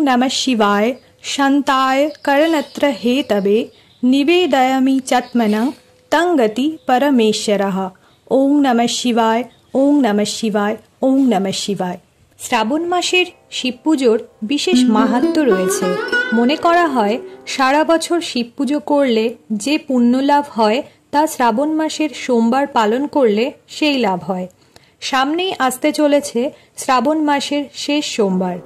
নম শিবায় শান্তায় করণত্র হে তবে নিবেদয়ামি চাত্মনং তঙ্গতি পরমেশ্বর ওং নম শিবায় ওং নম শিবায় ওং নম শিবায় শ্রাবণ মাসের শিব পুজোর বিশেষ মাহাত্ম রয়েছে। মনে করা হয়, সারা বছর শিব পুজো করলে যে পুণ্যলাভ হয়, তা শ্রাবণ মাসের সোমবার পালন করলে সেই লাভ হয়। সামনেই আসতে চলেছে শ্রাবণ মাসের শেষ সোমবার।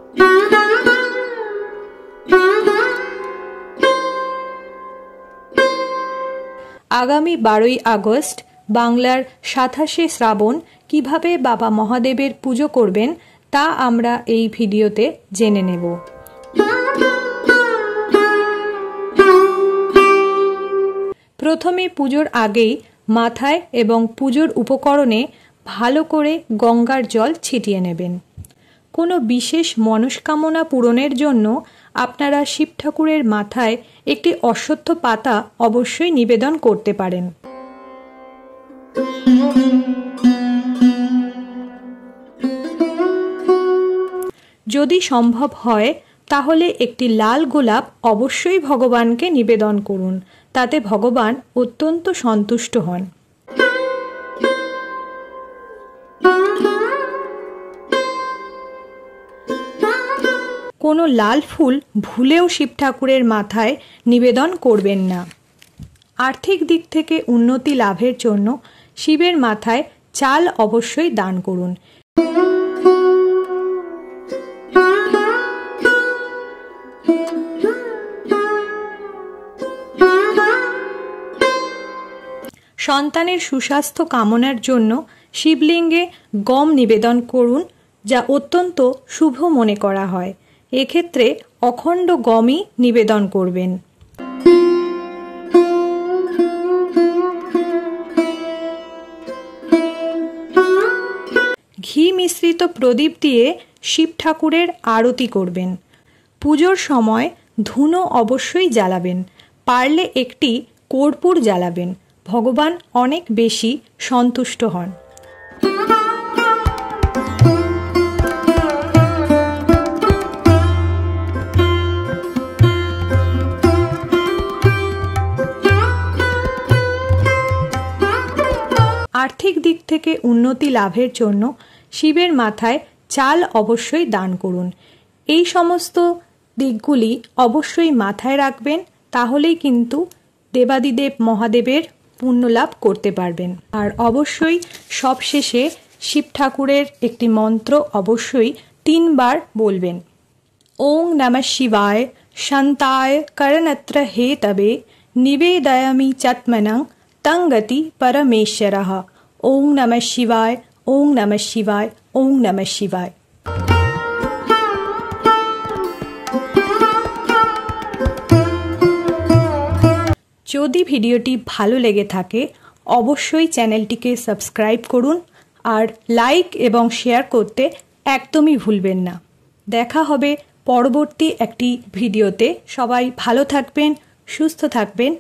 আগামী বারোই আগস্ট বাংলার সাতাশে শ্রাবণ কীভাবে বাবা মহাদেবের পুজো করবেন তা আমরা এই ভিডিওতে জেনে নেব। প্রথমে পুজোর আগেই মাথায় এবং পুজোর উপকরণে ভালো করে গঙ্গার জল ছিটিয়ে নেবেন। কোনো বিশেষ মনস্কামনা পূরণের জন্য আপনারা শিব ঠাকুরের মাথায় একটি অশ্বত্থ পাতা অবশ্যই নিবেদন করতে পারেন। যদি সম্ভব হয়, তাহলে একটি লাল গোলাপ অবশ্যই ভগবানকে নিবেদন করুন, তাতে ভগবান অত্যন্ত সন্তুষ্ট হন। কোনো লাল ফুল ভুলেও শিব ঠাকুরের মাথায় নিবেদন করবেন না। আর্থিক দিক থেকে উন্নতি লাভের জন্য শিবের মাথায় চাল অবশ্যই দান করুন। সন্তানের সুস্বাস্থ্য কামনার জন্য শিবলিঙ্গে গম নিবেদন করুন, যা অত্যন্ত শুভ মনে করা হয়। এক্ষেত্রে অখণ্ড গমই নিবেদন করবেন। ঘি মিশ্রিত প্রদীপ দিয়ে শিব ঠাকুরের আরতি করবেন। পুজোর সময় ধুনো অবশ্যই জ্বালাবেন। পারলে একটি কর্পূর জ্বালাবেন। ভগবান অনেক বেশি সন্তুষ্ট হন। আর্থিক দিক থেকে উন্নতি লাভের জন্য শিবের মাথায় চাল অবশ্যই দান করুন। এই সমস্ত দিকগুলি অবশ্যই মাথায় রাখবেন, তাহলেই কিন্তু দেবাদিদেব মহাদেবের পুণ্য লাভ করতে পারবেন। আর অবশ্যই সবশেষে শিব ঠাকুরের একটি মন্ত্র অবশ্যই তিনবার বলবেন। ওং নম শিবায়, শান্তায়, করণত্র হে তবে, নিবেদয়ামি চাত্মনং তঙ্গতি পরমেশ্বর ওং নম শিবায় ওং নম শিবায় ওং নম শিবায় যদি ভিডিওটি ভালো লেগে থাকে, অবশ্যই চ্যানেলটিকে সাবস্ক্রাইব করুন আর লাইক এবং শেয়ার করতে একদমই ভুলবেন না। দেখা হবে পরবর্তী একটি ভিডিওতে। সবাই ভালো থাকবেন, সুস্থ থাকবেন।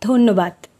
ধন্যবাদ।